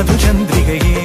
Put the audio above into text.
मधुचन्द्रिकये